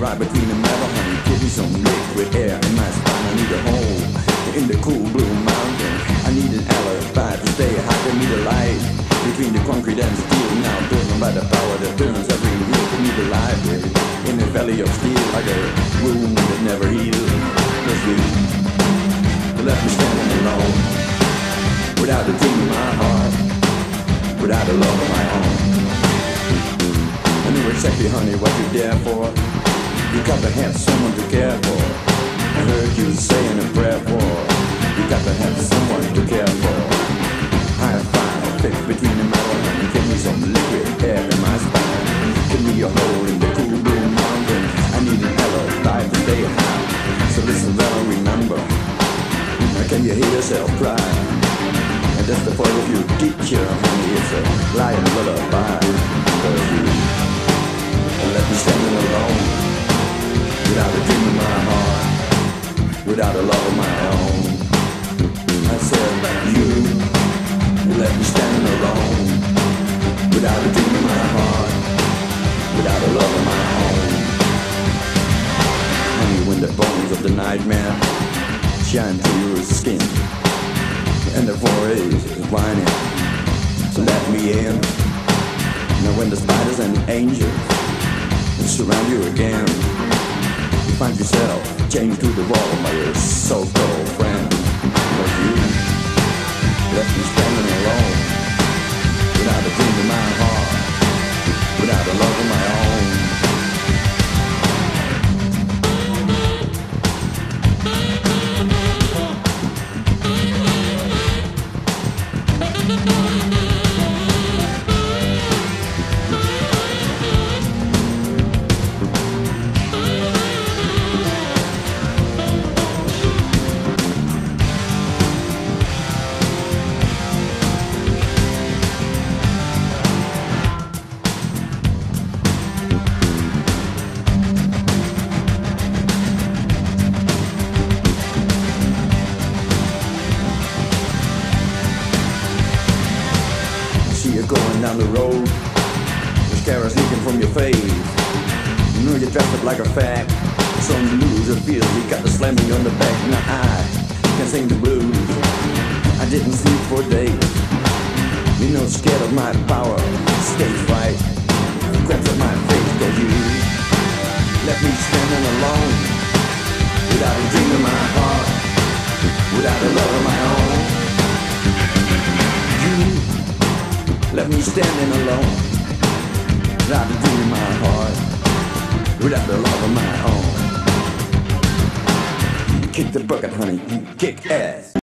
right between the metal, honey. Give me some liquid air in my spine. I need a home in the cool blue mountain. I need an alibi to stay high. I need a light between the concrete and steel. Now driven by the power that turns every wheel. I need a library in the valley of steel, like a wound that never heals. Just you, left me standing alone without the dream in my heart, without the love of my own. I knew exactly, honey, what you're there for. You got to have someone to care for. I heard you saying a prayer for. You got to have someone to care for. I High five, fix between the and give me some liquid air in my spine. Give me a hole in the cool blue mountain. I need an alibi to stay high. So listen well and remember. Can you hear yourself cry? And that's the point of you teacher, honey. It's a lying lullaby. Cause you Without a love of my own. I said, you left me standing alone. Without a dream in my heart. Without a love of my own. Honey, when the bones of the nightmare shine through your skin. And the voice is whining to let me in. Now when the spiders and angels surround you again, you find yourself chained to the wall by your so-called friend. But you left me standing alone, without a dream in my heart, without a love of my own. see down the road. The cameras leaking from your face. You know you're dressed up like a fag. Some loser feels you got the slamming on the back. Now I can't sing the blues. I didn't sleep for days. You know, scared of my power. Stage fright. Grabs at my face, cause you left me standing alone. Without a dream in my heart. Without a love of my own. Left me standing alone. Without dream in my heart Without the love of my own. Kick the bucket, honey, you kick ass